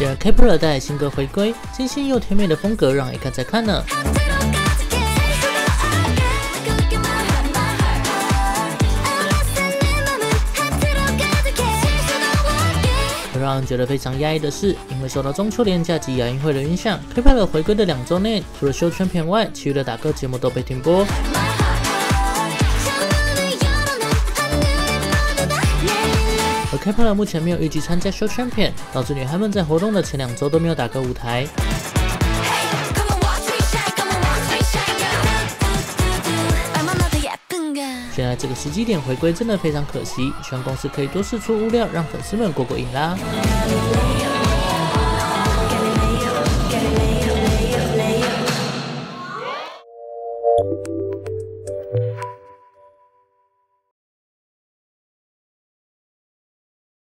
Kepler 带来新歌回归，清新又甜美的风格让人一看再看呢。让人觉得非常压抑的是，因为受到中秋连假及亚运会的影响，Kepler 回归的两周内，除了秀圈片外，其余的打歌节目都被停播。k e p l e r 目前没有预计参加 Show Champion，导致女孩们在活动的前两周都没有打歌舞台。现在这个时机点回归真的非常可惜，希望公司可以多试出物料，让粉丝们过过瘾啦。